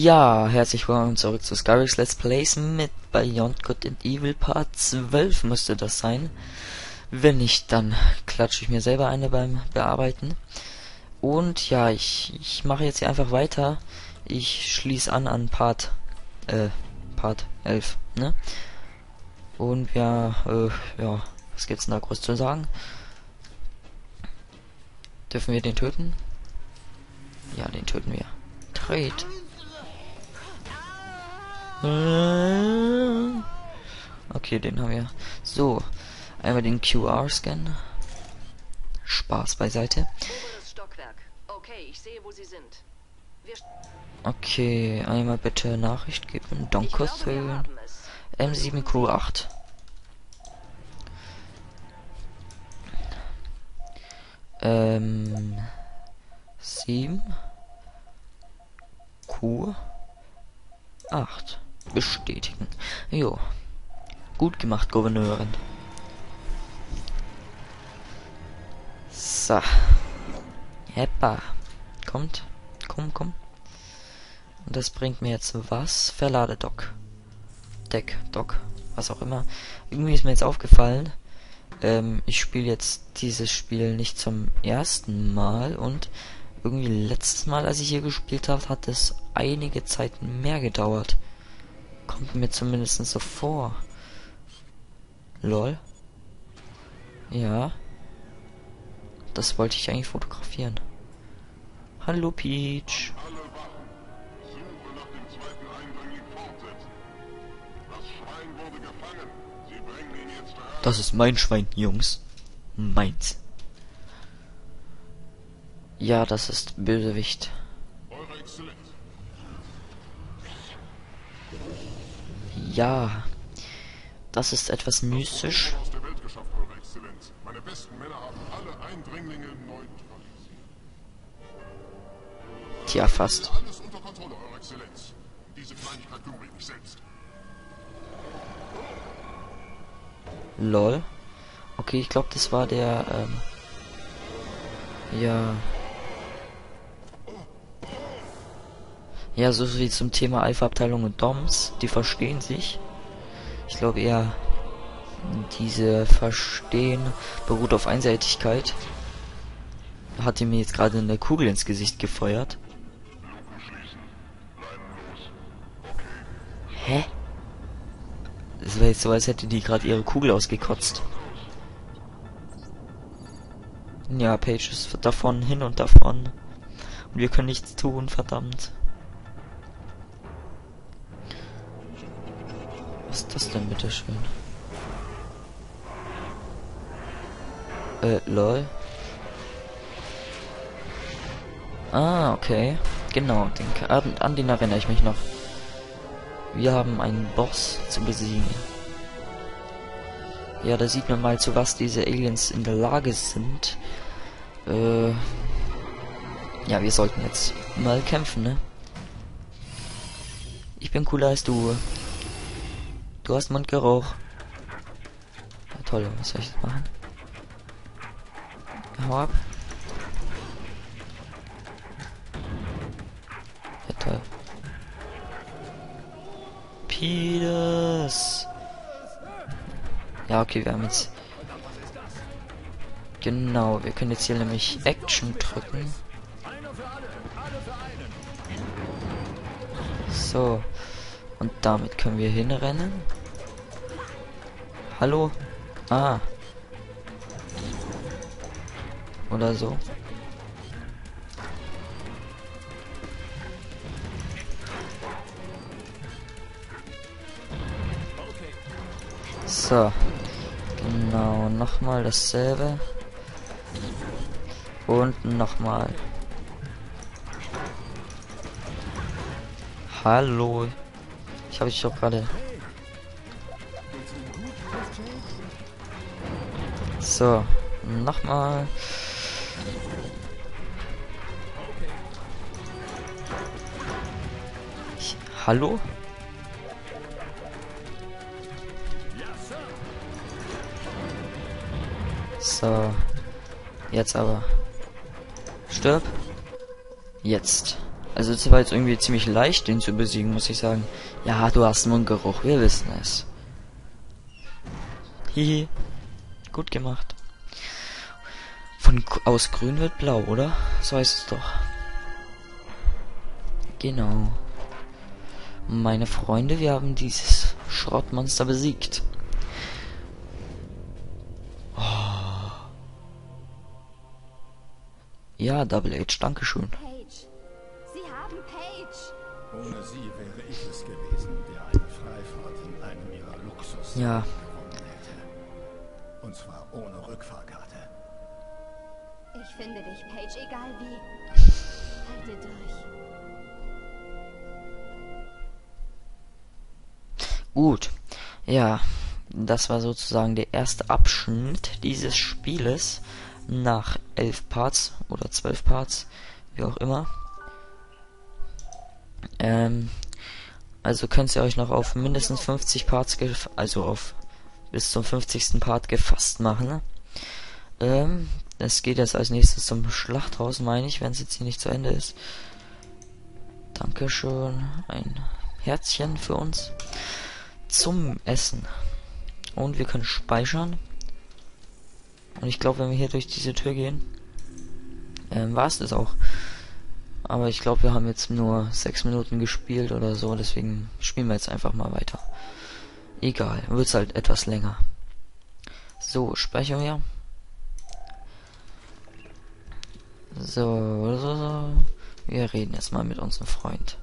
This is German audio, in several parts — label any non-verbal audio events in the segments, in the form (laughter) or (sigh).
Ja, herzlich willkommen zurück zu Skyrims Let's Plays mit Beyond Good and Evil Part 12 müsste das sein. Wenn nicht, dann klatsche ich mir selber eine beim Bearbeiten. Und ja, ich, ich mache jetzt hier einfach weiter. Ich schließe an an Part, äh, Part 11, ne? Und ja, äh, ja, was gibt's denn da groß zu sagen? Dürfen wir den töten? Ja, den töten wir. Trade. Okay, den haben wir. So, einmal den QR-Scan. Spaß beiseite. Okay, einmal bitte Nachricht geben. Dankeschön. M7 Crew 8. Ähm 7 Q 8 bestätigen. Jo. Gut gemacht, Gouverneurin. So. Heppa. Kommt. Komm, komm. Und das bringt mir jetzt was? Verladedock. Deck, Dock, was auch immer. Irgendwie ist mir jetzt aufgefallen, ähm, ich spiele jetzt dieses Spiel nicht zum ersten Mal und irgendwie letztes Mal, als ich hier gespielt habe, hat es einige Zeit mehr gedauert. Kommt mir zumindest so vor. Lol. Ja. Das wollte ich eigentlich fotografieren. Hallo Peach. Das ist mein Schwein, Jungs. Meins. Ja, das ist Bösewicht. Ja. Das ist etwas mystisch. Tja, fast. Lol. Okay, ich glaube, das war der, ähm, ja. Ja, so wie zum Thema Alpha-Abteilung und DOMs. Die verstehen sich. Ich glaube eher, diese Verstehen beruht auf Einseitigkeit. Hat mir jetzt gerade eine Kugel ins Gesicht gefeuert. Hä? Es wäre jetzt so, als hätte die gerade ihre Kugel ausgekotzt. Ja, Page ist davon hin und davon. Und wir können nichts tun, verdammt. Das denn, bitteschön? Äh, lol. Ah, okay. Genau, den, an, an den erinnere ich mich noch. Wir haben einen Boss zu besiegen. Ja, da sieht man mal, zu was diese Aliens in der Lage sind. Äh, ja, wir sollten jetzt mal kämpfen, ne? Ich bin cooler als du. Du hast Mundgeruch. Ja, toll, was soll ich jetzt machen? Hau ab. Ja, toll. Peters. Ja, okay, wir haben jetzt... Genau, wir können jetzt hier nämlich Action drücken. So. Und damit können wir hinrennen. Hallo? Ah. Oder so. So. Genau, nochmal dasselbe. Und nochmal. Hallo. Ich habe dich doch gerade. So, nochmal. Hallo? So. Jetzt aber. Stirb. Jetzt. Also es war jetzt irgendwie ziemlich leicht, den zu besiegen, muss ich sagen. Ja, du hast Mundgeruch, wir wissen es. Hihi. Gut gemacht. Von aus grün wird blau, oder? So heißt es doch. Genau. Meine Freunde, wir haben dieses Schrottmonster besiegt. Oh. Ja, Double H, Dankeschön. Sie haben Paige. Ohne sie wäre ich es gewesen, der eine Freifahrt in einem ihrer Luxus Ja. Paige, egal wie. Halte durch. Gut. Ja, das war sozusagen der erste Abschnitt dieses Spieles nach elf Parts oder zwölf Parts, wie auch immer. Ähm, also könnt ihr euch noch auf mindestens 50 Parts, also auf bis zum 50. Part gefasst machen. Ähm, es geht jetzt als nächstes zum Schlachthaus, meine ich, wenn es jetzt hier nicht zu Ende ist. Dankeschön. Ein Herzchen für uns. Zum Essen. Und wir können speichern. Und ich glaube, wenn wir hier durch diese Tür gehen, ähm, war es das auch. Aber ich glaube, wir haben jetzt nur sechs Minuten gespielt oder so, deswegen spielen wir jetzt einfach mal weiter. Egal, wird's halt etwas länger. So, speichern wir. So, so, so. Wir reden jetzt mal mit unserem Freund.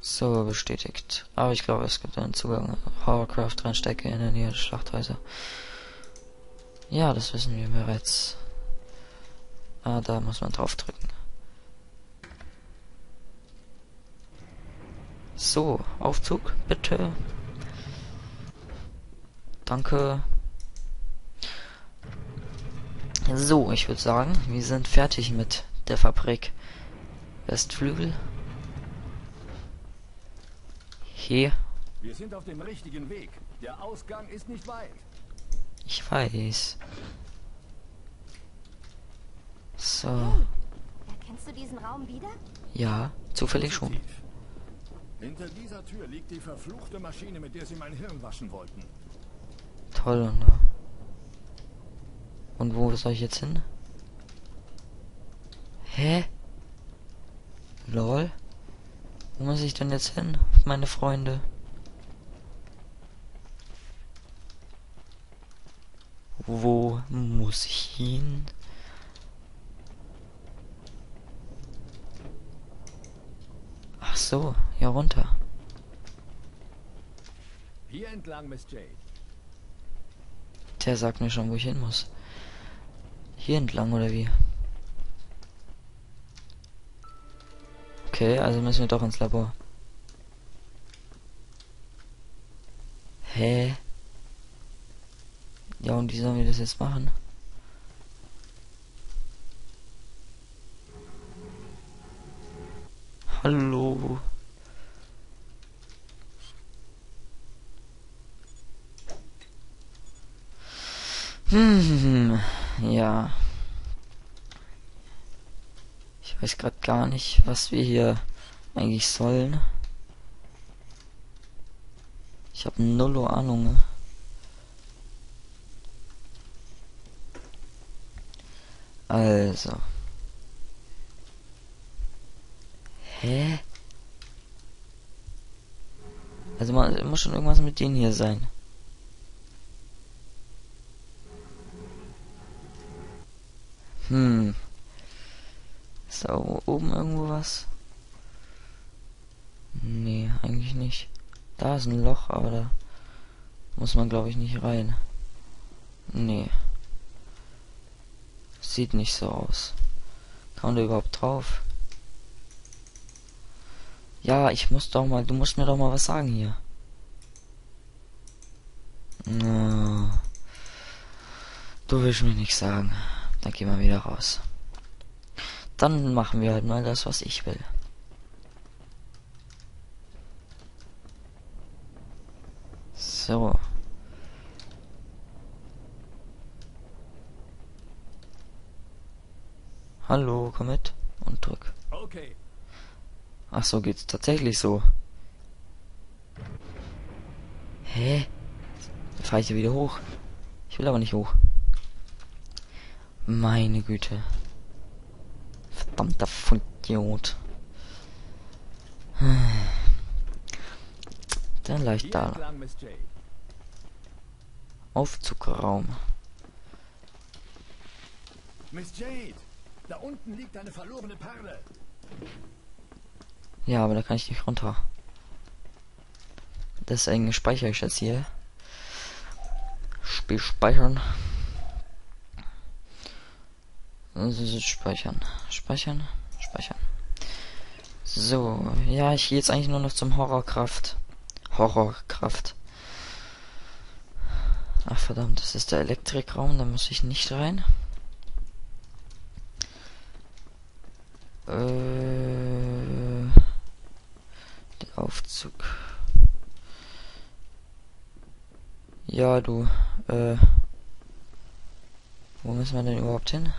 So, bestätigt. Aber ich glaube, es gibt einen Zugang. Hovercraft Rennstrecke in der Nähe der Schlachthäuser. Ja, das wissen wir bereits. Ah, da muss man drauf drücken. So, Aufzug, bitte. Danke. So, ich würde sagen, wir sind fertig mit der Fabrik. Westflügel. Hier. Wir sind auf dem richtigen Weg. Der Ausgang ist nicht weit. Ich weiß. So. Erkennst du diesen Raum wieder? Ja, zufällig schon. Hinter dieser Tür liegt die verfluchte Maschine, mit der sie mein Hirn waschen wollten. Toll. Und, und wo soll ich jetzt hin? Hä? Lol. Wo muss ich denn jetzt hin, meine Freunde? Wo muss ich hin? Ach so, hier runter. Hier entlang, Miss Jade. Der sagt mir schon, wo ich hin muss. Hier entlang oder wie? Okay, also müssen wir doch ins Labor. Hä? Ja, und wie sollen wir das jetzt machen? Hallo? Hm, ja. Ich weiß gerade gar nicht, was wir hier eigentlich sollen. Ich habe null Ahnung. ne? Also. Hä? Also man muss schon irgendwas mit denen hier sein. Hm. Ist da o- oben irgendwo was? Nee, eigentlich nicht. Da ist ein Loch, aber da muss man glaube ich nicht rein. Nee. Sieht nicht so aus. Kann man da überhaupt drauf? Ja, ich muss doch mal, du musst mir doch mal was sagen hier. Du willst mir nichts sagen. Dann gehen wir wieder raus. Dann machen wir halt mal das, was ich will. So. Hallo, komm mit und drück. Okay, Ach so, geht's tatsächlich so. Hä? Fahre ich hier wieder hoch? Ich will aber nicht hoch. Meine Güte. Verdammter Fundiot. Dann leicht Hier da. (sighs) Aufzugraum. Miss Jade, da unten liegt eine verlorene Perle. Ja, aber da kann ich nicht runter. Deswegen speichere ich jetzt hier. Spiel speichern. Also, Speichern. Speichern. Speichern. So, ja, ich gehe jetzt eigentlich nur noch zum Horrorkraft. Horrorkraft. Ach verdammt, das ist der Elektrikraum, da muss ich nicht rein. Äh, der Aufzug. Ja, du, äh, wo müssen wir denn überhaupt hin?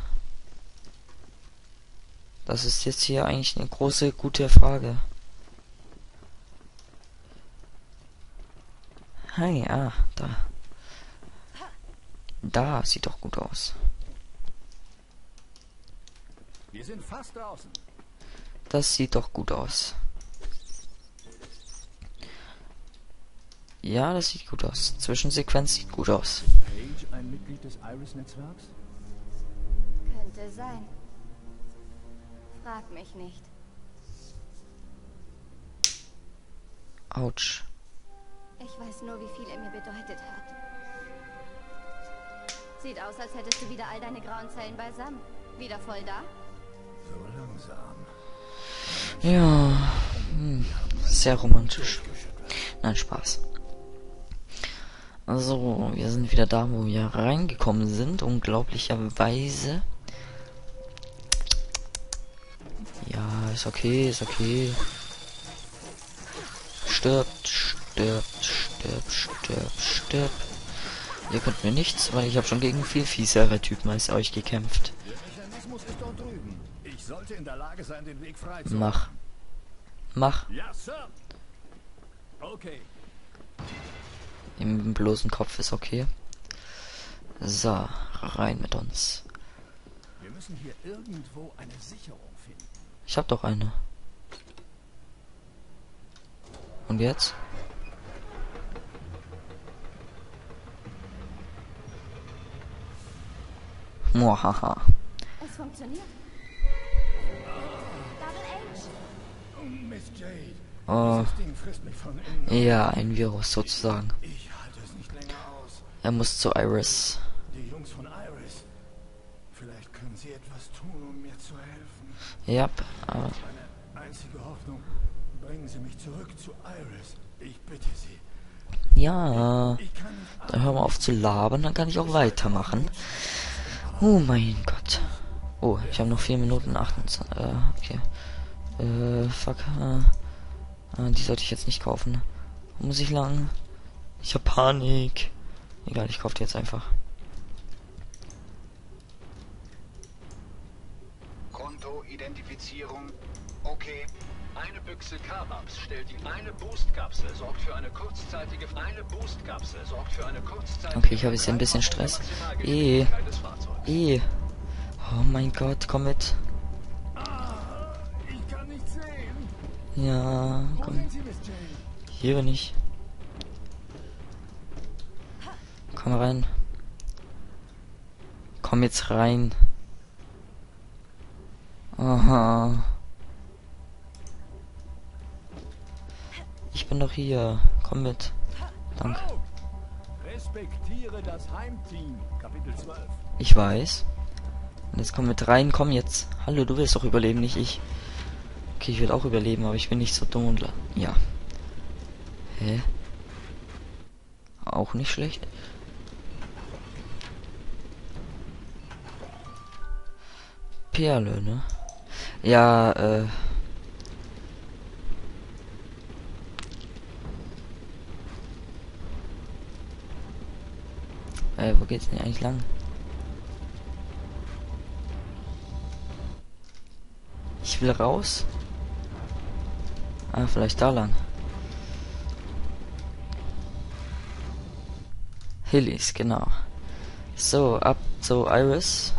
Das ist jetzt hier eigentlich eine große, gute Frage. Hey, ah, da. Da, sieht doch gut aus. Wir sind fast draußen. Das sieht doch gut aus. Ja, das sieht gut aus. Zwischensequenz sieht gut aus. Page ein Mitglied des Iris-Netzwerks? Könnte sein. Frag mich nicht. Autsch. Ich weiß nur, wie viel er mir bedeutet hat. Sieht aus, als hättest du wieder all deine grauen Zellen beisammen. Wieder voll da? So langsam. Ja, hm, sehr romantisch. Nein, Spaß. Also, wir sind wieder da, wo wir reingekommen sind, unglaublicherweise. Ist okay, ist okay. Stirbt, stirbt, stirbt, stirbt, stirbt. Ihr könnt mir nichts, weil ich habe schon gegen viel fiesere Typen als euch gekämpft. Sein, Mach. Mach. Ja. Okay. Im bloßen Kopf ist okay. So, rein mit uns. Wir müssen hier irgendwo eine Sicherung. Ich hab doch eine. Und jetzt? Mohaha. Es funktioniert. Double H. Oh, Miss Jade. Oh, Das Ding frisst mich von innen. ja, ein Virus sozusagen. Ich halte es nicht länger aus. Er muss zu Iris. Die Jungs von Iris. Vielleicht können sie etwas tun, um mir zu helfen. Ja, aber Meine einzige Hoffnung. Bringen Sie mich zurück zu Iris. Ich bitte Sie. ja. Ich kann nicht Dann hör mal auf zu labern, dann kann ich auch weitermachen. Oh mein Gott. Oh, ich habe noch 4 Minuten 28. Äh, okay. Äh, fuck. Äh, äh, die sollte ich jetzt nicht kaufen. Muss ich lang? Ich hab Panik. Egal, ich kaufe die jetzt einfach. Konto-Identifizierung. Okay. Eine Büchse K-Babs stellt die eine Boost-Kapsel, sorgt für eine kurzzeitige eine Boost-Kapsel, sorgt für eine kurzzeitige Okay, ich habe jetzt hier ein bisschen Stress. Eh. Eh. Oh mein Gott, komm mit. Ich kann nicht sehen. Ja, komm. Hier bin ich. Komm rein. Komm jetzt rein. Aha. Ich bin doch hier. Komm mit. Danke. Au! Respektiere das Heimteam. Kapitel 12. Ich weiß. Und jetzt komm mit rein. Komm jetzt. Hallo, du willst doch überleben, nicht ich. Okay, ich will auch überleben, aber ich bin nicht so dumm und... la- Ja. Hä? Auch nicht schlecht. Perle, ne? Ja, äh... Äh, wo geht's denn eigentlich lang? Ich will raus. Ah, vielleicht da lang. Hillis, genau. So, ab zu Iris.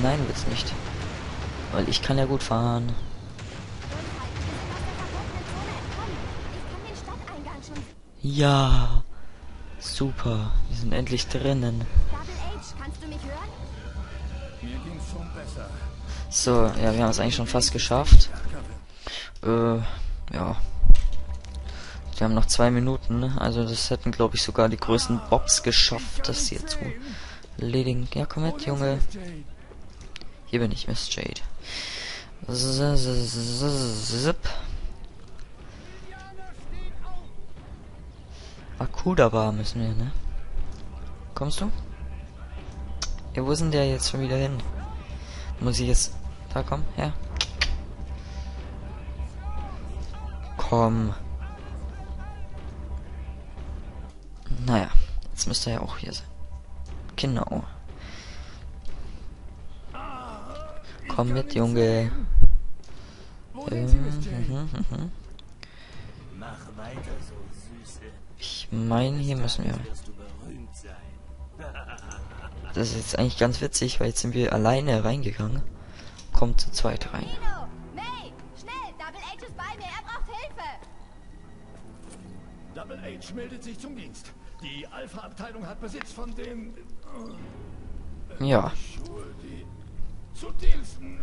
Nein, wird's nicht. Weil ich kann ja gut fahren. Ja. Super. Wir sind endlich drinnen. Du. So, ja, wir haben es eigentlich schon fast geschafft. Äh, ja. Wir haben noch zwei Minuten, ne? also das hätten, glaube ich, sogar die größten Bobs geschafft, das hier zu erledigen. Ja, komm mit, Junge. Hier bin ich, Miss Jade. Zip. Akuda müssen wir, ne? Kommst du? Ja, wo ist denn der jetzt schon wieder hin? Muss ich jetzt... Da, komm, her. Komm. Naja, jetzt müsste er ja auch hier sein. Genau. Komm mit, Junge. Wo Ähm, sind Sie, Miss Jane? mhm, mhm. Mach weiter so, Süße. Ich meine, hier müssen wir. Das ist jetzt eigentlich ganz witzig, weil jetzt sind wir alleine reingegangen. Kommt zu zweit rein. Double H meldet sich zum Dienst. Die Alpha-Abteilung hat Besitz von den Ja. Zu Diensten.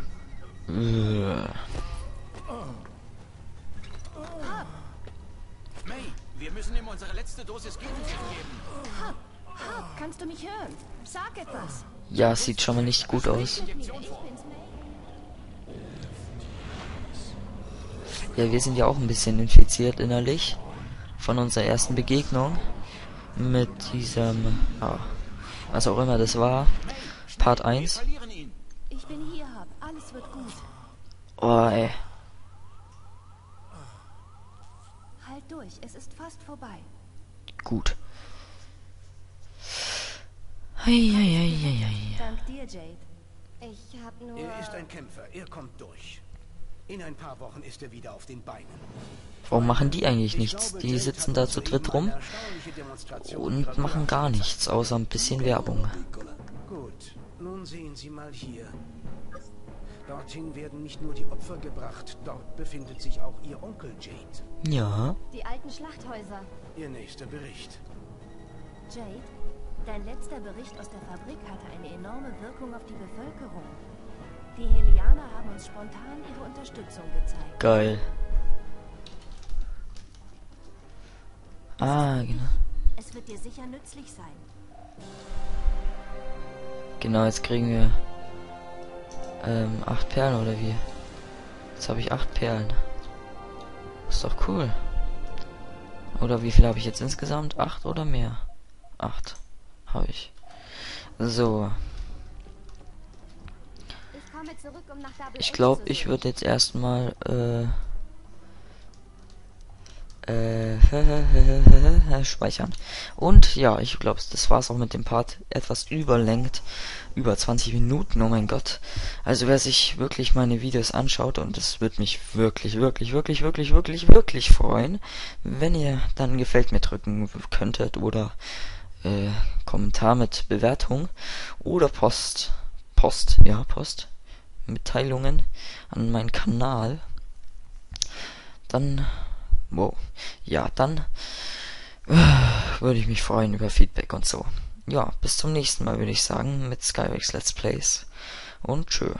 May, wir müssen ihm unsere letzte Dosis geben. Kannst du mich hören? Sag etwas. Ja, sieht schon mal nicht gut aus. Ja, wir sind ja auch ein bisschen infiziert innerlich. Von unserer ersten Begegnung. Mit diesem, ja, was auch immer das war. Part Wir 1. verlieren ihn. Ich bin hier, Hab. Alles wird gut. Oh, ey. Halt durch, es ist fast vorbei. Gut. Eieieiei. Dank dir, Jade. Ich hab nur... Er ist ein Kämpfer, er kommt durch. In ein paar Wochen ist er wieder auf den Beinen. Warum machen die eigentlich Ich nichts? Die sitzen da zu dritt rum und machen gar nichts, außer ein bisschen Werbung. Gut, nun sehen Sie mal hier. Dorthin werden nicht nur die Opfer gebracht, dort befindet sich auch Ihr Onkel Jade. Ja. Die alten Schlachthäuser. Ihr nächster Bericht. Jade, dein letzter Bericht aus der Fabrik hatte eine enorme Wirkung auf die Bevölkerung. Die Helianer haben uns spontan ihre Unterstützung gezeigt. Geil. Ah, genau. Es wird dir sicher nützlich sein. Genau, jetzt kriegen wir ähm, acht Perlen oder wie? Jetzt habe ich acht Perlen. Ist doch cool. Oder wie viel habe ich jetzt insgesamt? Acht oder mehr? Acht habe ich. So, Ich glaube, ich würde jetzt erstmal äh, äh, (laughs) speichern. Und ja, ich glaube, das war's auch mit dem Part. Etwas überlenkt. Über 20 Minuten, oh mein Gott. Also wer sich wirklich meine Videos anschaut, und es wird mich wirklich, wirklich, wirklich, wirklich, wirklich, wirklich freuen, wenn ihr dann gefällt mir drücken könntet oder äh, Kommentar mit Bewertung oder Post. Post, ja, Post. Mitteilungen an meinen Kanal. Dann, wow, ja, dann äh, würde ich mich freuen über Feedback und so. Ja, bis zum nächsten Mal würde ich sagen mit Skyrex Let's Plays und tschö.